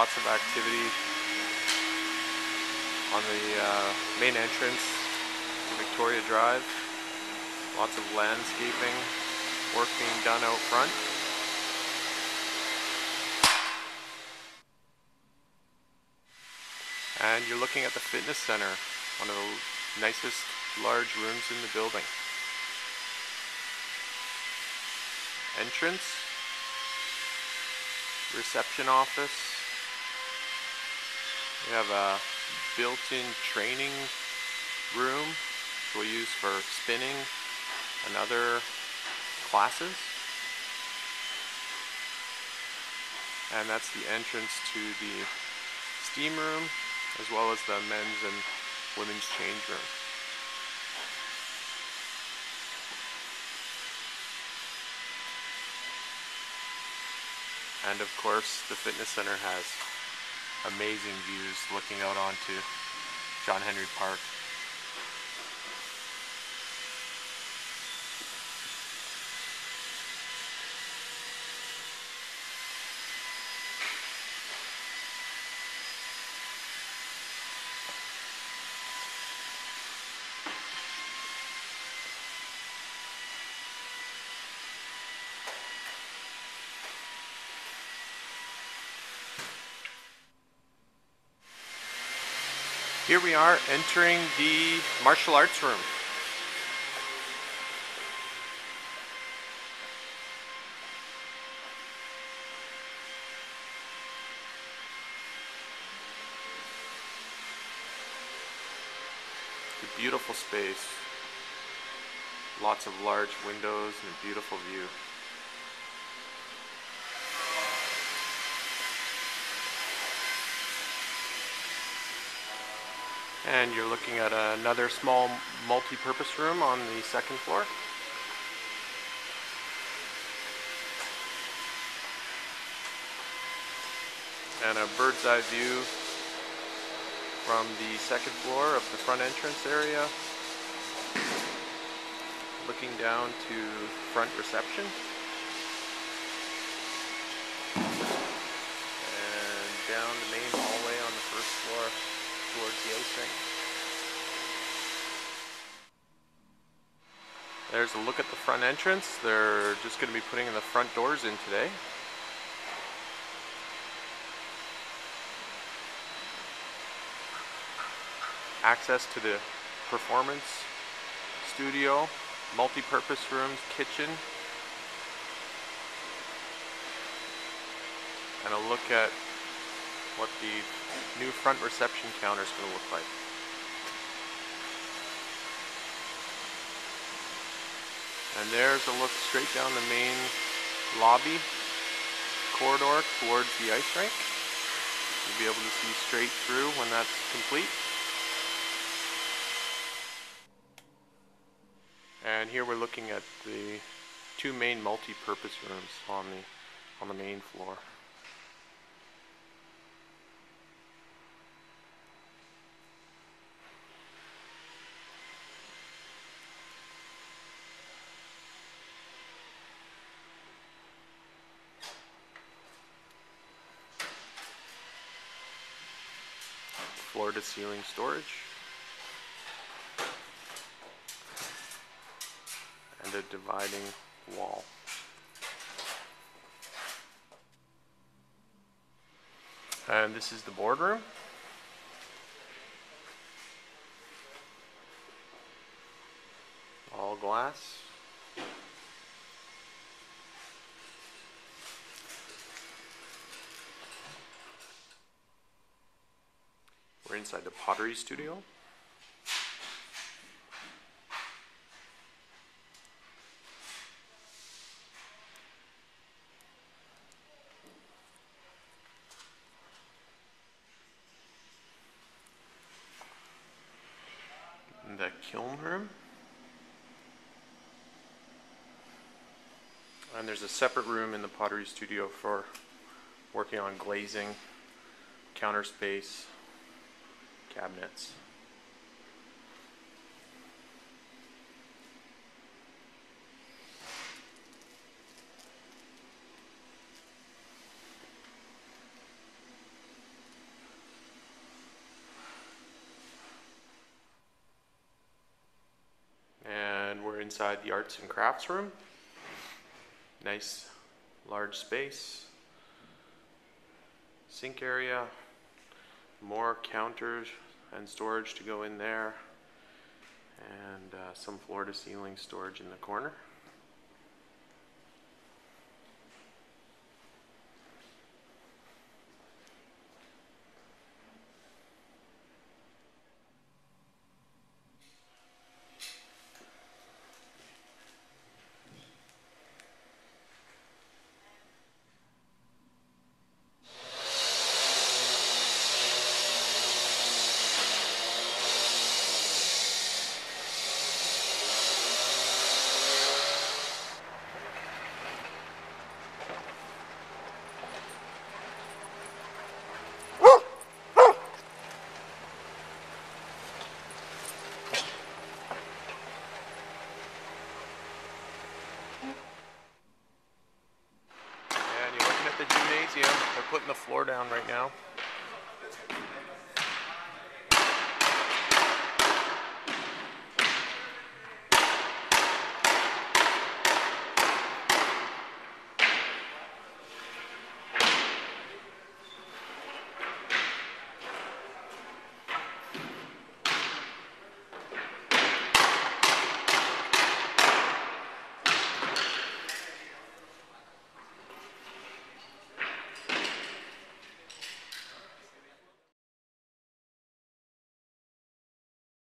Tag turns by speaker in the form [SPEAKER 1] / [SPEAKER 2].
[SPEAKER 1] lots of activity on the uh, main entrance to Victoria Drive. Lots of landscaping work being done out front. And you're looking at the fitness center, one of the nicest large rooms in the building. Entrance, reception office. We have a built-in training room which we'll use for spinning and other classes. And that's the entrance to the steam room as well as the men's and women's change room. And of course, the fitness center has amazing views looking out onto John Hendry Park. Here we are entering the martial arts room. beautiful space. Lots of large windows and a beautiful view. And you're looking at another small multi-purpose room on the second floor. And a bird's eye view from the second floor of the front entrance area. Looking down to front reception. And down the main hallway on the first floor towards the rink. There's a look at the front entrance. They're just going to be putting in the front doors in today. Access to the performance studio, multi-purpose rooms, kitchen, and a look at what the new front reception counter is going to look like. And there's a look straight down the main lobby corridor towards the ice rink. You'll be able to see straight through when that's complete. And here we're looking at the two main multi-purpose rooms on the on the main floor. Floor to ceiling storage. And a dividing wall. And this is the boardroom. All glass. Inside the pottery studio. the kiln room. And there's a separate room in the pottery studio for working on glazing, counter space, cabinets. And we're inside the arts and crafts room. Nice large space. Sink area, more counters and storage to go in there. And uh, some floor to ceiling storage in the corner. And you're looking at the gymnasium. They're putting the floor down right now.